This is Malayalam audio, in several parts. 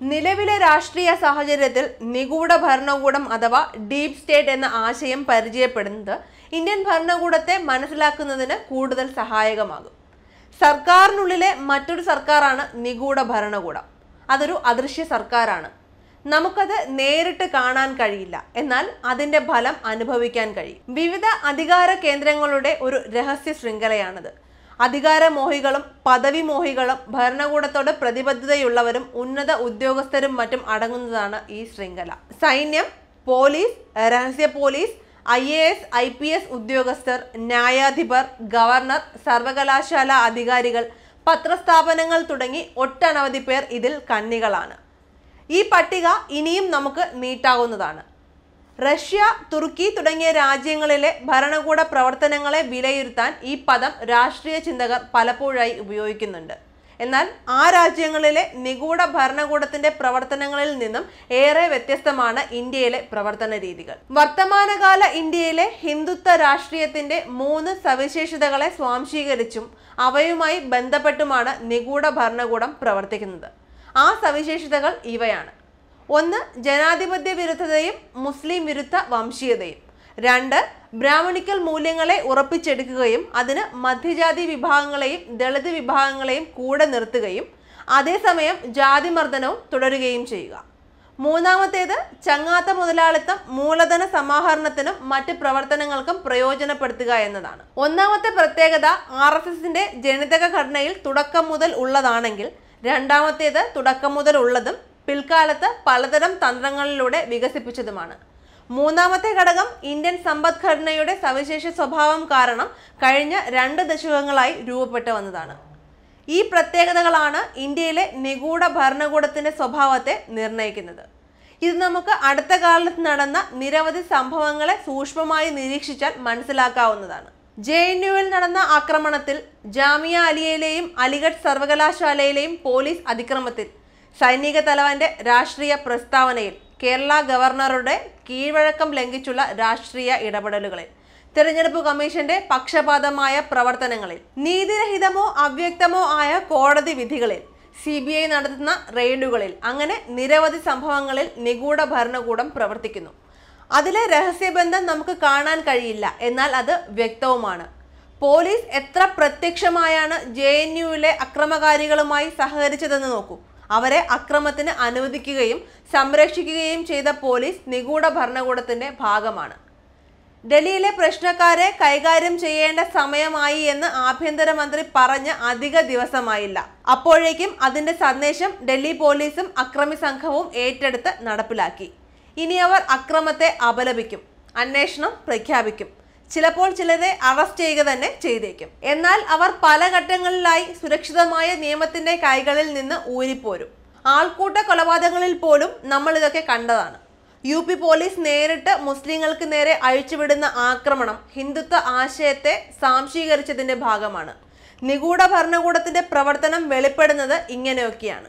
നിലവിലെ രാഷ്ട്രീയ സാഹചര്യത്തിൽ നിഗൂഢ ഭരണകൂടം അഥവാ ഡീപ് സ്റ്റേറ്റ് എന്ന ആശയം പരിചയപ്പെടുന്നത് ഇന്ത്യൻ ഭരണകൂടത്തെ മനസ്സിലാക്കുന്നതിന് കൂടുതൽ സഹായകമാകും. സർക്കാരിനുള്ളിലെ മറ്റൊരു സർക്കാരാണ് നിഗൂഢ ഭരണകൂടം. അതൊരു അദൃശ്യ സർക്കാരാണ്. നമുക്കത് നേരിട്ട് കാണാൻ കഴിയില്ല. എന്നാൽ അതിന്റെ ഫലം അനുഭവിക്കാൻ കഴിയും. വിവിധ അധികാര കേന്ദ്രങ്ങളുടെ ഒരു രഹസ്യ ശൃംഖലയാണിത്. അധികാരമോഹികളും പദവി മോഹികളും ഭരണകൂടത്തോട് പ്രതിബദ്ധതയുള്ളവരും ഉന്നത ഉദ്യോഗസ്ഥരും മറ്റും അടങ്ങുന്നതാണ് ഈ ശൃംഖല. സൈന്യം പോലീസ് രഹസ്യ police I A S I P S ഉദ്യോഗസ്ഥർ ന്യായാധിപർ ഗവർണർ സർവകലാശാല അധികാരികൾ പത്രസ്ഥാപനങ്ങൾ തുടങ്ങി ഒട്ടനവധി പേർ ഇതിൽ കണ്ണികളാണ് ഈ പട്ടിക ഇനിയും നമുക്ക് നീട്ടാവുന്നതാണ്. റഷ്യ തുർക്കി തുടങ്ങിയ രാജ്യങ്ങളിലെ ഭരണകൂട പ്രവർത്തനങ്ങളെ വിലയിരുത്താൻ ഈ പദം രാഷ്ട്രീയ ചിന്തകർ പലപ്പോഴായി ഉപയോഗിക്കുന്നുണ്ട്. എന്നാൽ ആ രാജ്യങ്ങളിലെ നിഗൂഢ ഭരണകൂടത്തിന്റെ പ്രവർത്തനങ്ങളിൽ നിന്നും ഏറെ വ്യത്യസ്തമാണ് ഇന്ത്യയിലെ പ്രവർത്തന രീതികൾ. വർത്തമാനകാല ഇന്ത്യയിലെ ഹിന്ദുത്വ രാഷ്ട്രീയത്തിന്റെ മൂന്ന് സവിശേഷതകളെ സ്വാംശീകരിച്ചും അവയുമായി ബന്ധപ്പെട്ടുമാണ് നിഗൂഢ ഭരണകൂടം പ്രവർത്തിക്കുന്നത്. ആ സവിശേഷതകൾ ഇവയാണ്. ഒന്ന് ജനാധിപത്യ വിരുദ്ധതയും മുസ്ലിം വിരുദ്ധ വംശീയതയും. രണ്ട് ബ്രാഹ്മണിക്കൽ മൂല്യങ്ങളെ ഉറപ്പിച്ചെടുക്കുകയും അതിന് മധ്യജാതി വിഭാഗങ്ങളെയും ദളിത് വിഭാഗങ്ങളെയും കൂടെ നിർത്തുകയും അതേസമയം ജാതിമർദ്ദനവും തുടരുകയും ചെയ്യുക. മൂന്നാമത്തേത് ചങ്ങാത്ത മുതലാളിത്തം മൂലധന സമാഹരണത്തിനും മറ്റ് പ്രവർത്തനങ്ങൾക്കും പ്രയോജനപ്പെടുത്തുക എന്നതാണ്. ഒന്നാമത്തെ പ്രത്യേകത ആർ എസ് എസിന്റെ ജനിതക ഘടനയിൽ തുടക്കം മുതൽ ഉള്ളതാണെങ്കിൽ രണ്ടാമത്തേത് തുടക്കം മുതൽ ഉള്ളതും പിൽക്കാലത്ത് പലതരം തന്ത്രങ്ങളിലൂടെ വികസിപ്പിച്ചതുമാണ്. മൂന്നാമത്തെ ഘടകം ഇന്ത്യൻ സമ്പദ്ഘടനയുടെ സവിശേഷ സ്വഭാവം കാരണം കഴിഞ്ഞ രണ്ട് ദശകങ്ങളായി രൂപപ്പെട്ടു വന്നതാണ്. ഈ പ്രത്യേകതകളാണ് ഇന്ത്യയിലെ നിഗൂഢ ഭരണകൂടത്തിന്റെ സ്വഭാവത്തെ നിർണയിക്കുന്നത്. ഇത് നമുക്ക് അടുത്ത കാലത്ത് നടന്ന നിരവധി സംഭവങ്ങളെ സൂക്ഷ്മമായി നിരീക്ഷിച്ചാൽ മനസ്സിലാക്കാവുന്നതാണ്. ജെ എൻ യുവിൽ നടന്ന ആക്രമണത്തിൽ ജാമിയ അലിയയിലെയും അലിഗഡ് സർവകലാശാലയിലെയും പോലീസ് അതിക്രമത്തിൽ സൈനിക തലവന്റെ രാഷ്ട്രീയ പ്രസ്താവനയിൽ കേരള ഗവർണറുടെ കീഴ്വഴക്കം ലംഘിച്ചുള്ള രാഷ്ട്രീയ ഇടപെടലുകളിൽ തിരഞ്ഞെടുപ്പ് കമ്മീഷന്റെ പക്ഷപാതമായ പ്രവർത്തനങ്ങളിൽ നീതിരഹിതമോ അവ്യക്തമോ ആയ കോടതി വിധികളിൽ സി ബി ഐ നടത്തുന്ന റെയ്ഡുകളിൽ അങ്ങനെ നിരവധി സംഭവങ്ങളിൽ നിഗൂഢ ഭരണകൂടം പ്രവർത്തിക്കുന്നു. അതിലെ രഹസ്യബന്ധം നമുക്ക് കാണാൻ കഴിയില്ല എന്നാൽ അത് വ്യക്തവുമാണ്. പോലീസ് എത്ര പ്രത്യക്ഷമായാണ് ജെ എൻ യുവിലെ അക്രമകാരികളുമായി സഹകരിച്ചതെന്ന് നോക്കൂ. അവരെ അക്രമത്തിന് അനുവദിക്കുകയും സംരക്ഷിക്കുകയും ചെയ്ത പോലീസ് നിഗൂഢ ഭരണകൂടത്തിന്റെ ഭാഗമാണ്. ഡൽഹിയിലെ പ്രശ്നക്കാരെ കൈകാര്യം ചെയ്യേണ്ട സമയമായി എന്ന് ആഭ്യന്തരമന്ത്രി പറഞ്ഞ് അധിക ദിവസമായില്ല. അപ്പോഴേക്കും അതിന്റെ സന്ദേശം ഡൽഹി പോലീസും അക്രമി സംഘവും ഏറ്റെടുത്ത് നടപ്പിലാക്കി. ഇനി അവർ അക്രമത്തെ അപലപിക്കും. അന്വേഷണം പ്രഖ്യാപിക്കും. ചിലപ്പോൾ ചിലരെ അറസ്റ്റ് ചെയ്യുക തന്നെ ചെയ്തേക്കും. എന്നാൽ അവർ പല ഘട്ടങ്ങളിലായി സുരക്ഷിതമായ നിയമത്തിന്റെ കൈകളിൽ നിന്ന് ഊരിപ്പോരും. ആൾക്കൂട്ട കൊലപാതകങ്ങളിൽ പോലും നമ്മൾ ഇതൊക്കെ കണ്ടതാണ്. യു പി പോലീസ് നേരിട്ട് മുസ്ലിങ്ങൾക്ക് നേരെ അഴിച്ചുവിടുന്ന ആക്രമണം ഹിന്ദുത്വ ആശയത്തെ സാംശീകരിച്ചതിന്റെ ഭാഗമാണ്. നിഗൂഢ ഭരണകൂടത്തിന്റെ പ്രവർത്തനം വെളിപ്പെടുന്നത് ഇങ്ങനെയൊക്കെയാണ്.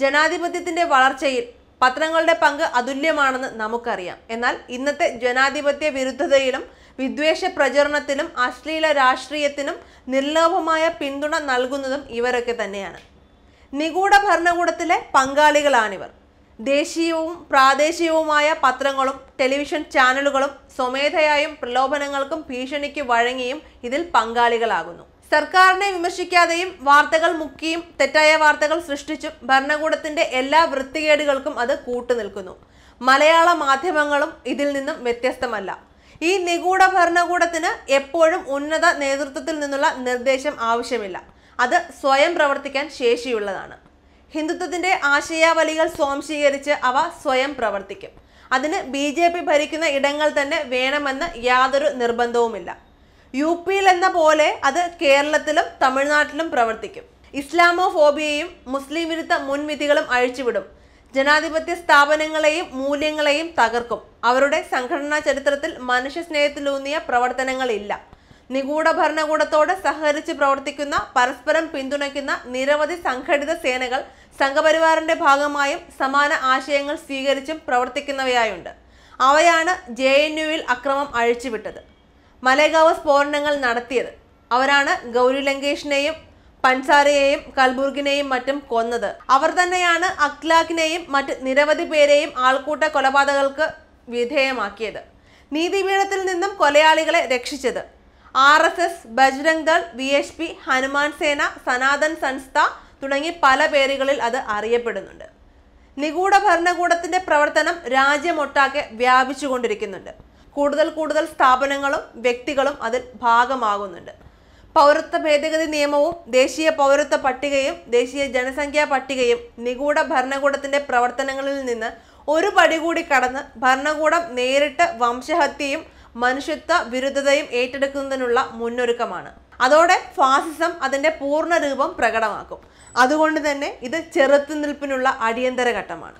ജനാധിപത്യത്തിന്റെ വളർച്ചയിൽ പത്രങ്ങളുടെ പങ്ക് അതുല്യമാണെന്ന് നമുക്കറിയാം. എന്നാൽ ഇന്നത്തെ ജനാധിപത്യ വിരുദ്ധതയിലും വിദ്വേഷ പ്രചരണത്തിനും അശ്ലീല രാഷ്ട്രീയത്തിനും നിർലോഭമായ പിന്തുണ നൽകുന്നതും ഇവരൊക്കെ തന്നെയാണ്. നിഗൂഢ ഭരണകൂടത്തിലെ പങ്കാളികളാണിവർ. ദേശീയവും പ്രാദേശികവുമായ പത്രങ്ങളും ടെലിവിഷൻ ചാനലുകളും സ്വമേധയായും പ്രലോഭനങ്ങൾക്കും ഭീഷണിക്ക് വഴങ്ങിയും ഇതിൽ പങ്കാളികളാകുന്നു. സർക്കാരിനെ വിമർശിക്കാതെയും വാർത്തകൾ മുക്കിയും തെറ്റായ വാർത്തകൾ സൃഷ്ടിച്ചും ഭരണകൂടത്തിന്റെ എല്ലാ വൃത്തികേടുകൾക്കും അത് കൂട്ടുനിൽക്കുന്നു. മലയാള മാധ്യമങ്ങളും ഇതിൽ നിന്നും വ്യത്യസ്തമല്ല. ഈ നിഗൂഢ ഭരണകൂടത്തിന് എപ്പോഴും ഉന്നത നേതൃത്വത്തിൽ നിന്നുള്ള നിർദ്ദേശം ആവശ്യമില്ല. അത് സ്വയം പ്രവർത്തിക്കാൻ ശേഷിയുള്ളതാണ്. ഹിന്ദുത്വത്തിന്റെ ആശയാവലികൾ സ്വാംശീകരിച്ച് അവ സ്വയം പ്രവർത്തിക്കും. അതിന് ബി ജെ പി ഭരിക്കുന്ന ഇടങ്ങൾ തന്നെ വേണമെന്ന് യാതൊരു നിർബന്ധവുമില്ല. യു പിയിൽ എന്ന പോലെ അത് കേരളത്തിലും തമിഴ്നാട്ടിലും പ്രവർത്തിക്കും. ഇസ്ലാമോഫോബിയയും മുസ്ലിം വിരുദ്ധ മുൻവിധികളും അഴിച്ചുവിടും. ജനാധിപത്യ സ്ഥാപനങ്ങളെയും മൂല്യങ്ങളെയും തകർക്കും. അവരുടെ സംഘടനാ ചരിത്രത്തിൽ മനുഷ്യ സ്നേഹത്തിലൂന്നിയ പ്രവർത്തനങ്ങളില്ല. നിഗൂഢ ഭരണകൂടത്തോട് സഹകരിച്ച് പ്രവർത്തിക്കുന്ന പരസ്പരം പിന്തുണയ്ക്കുന്ന നിരവധി സംഘടിത സേനകൾ സംഘപരിവാറിന്റെ ഭാഗമായും സമാന ആശയങ്ങൾ സ്വീകരിച്ചും പ്രവർത്തിക്കുന്നവയായുണ്ട്. അവയാണ് ജെ എൻ യുവിൽ അക്രമം അഴിച്ചുവിട്ടത്. മലേഗാവ് സ്ഫോടനങ്ങൾ നടത്തിയത്. അവരാണ് ഗൗരി ലങ്കേഷിനെയും പൻസാരയെയും കൽബുർഗിനെയും മറ്റും കൊന്നത്. അവർ തന്നെയാണ് അഖ്ലാഖിനെയും മറ്റ് നിരവധി പേരെയും ആൾക്കൂട്ട കൊലപാതകങ്ങൾക്ക് വിധേയമാക്കിയത്. നീതിപീഠത്തിൽ നിന്നും കൊലയാളികളെ രക്ഷിച്ചത് R S S Bajrang Dal V H P Hanuman Sena Sanatan Sanstha തുടങ്ങി പല പേരുകളിൽ അത് അറിയപ്പെടുന്നുണ്ട്. നിഗൂഢ ഭരണകൂടത്തിന്റെ പ്രവർത്തനം രാജ്യമൊട്ടാകെ വ്യാപിച്ചുകൊണ്ടിരിക്കുന്നുണ്ട്. കൂടുതൽ കൂടുതൽ സ്ഥാപനങ്ങളും വ്യക്തികളും അതിൽ ഭാഗമാകുന്നുണ്ട്. പൗരത്വ ഭേദഗതി നിയമവും ദേശീയ പൗരത്വ പട്ടികയും ദേശീയ ജനസംഖ്യാ പട്ടികയും നിഗൂഢ ഭരണകൂടത്തിന്റെ പ്രവർത്തനങ്ങളിൽ നിന്ന് ഒരു പടി കൂടി കടന്ന് ഭരണകൂടം നേരിട്ട് വംശഹത്യയും മനുഷ്യത്വ വിരുദ്ധതയും ഏറ്റെടുക്കുന്നതിനുള്ള മുന്നൊരുക്കമാണ്. അതോടെ ഫാസിസം അതിന്റെ പൂർണ രൂപം പ്രകടമാക്കും. അതുകൊണ്ട് തന്നെ ഇത് ചെറുത്തുനിൽപ്പിനുള്ള അടിയന്തര ഘട്ടമാണ്.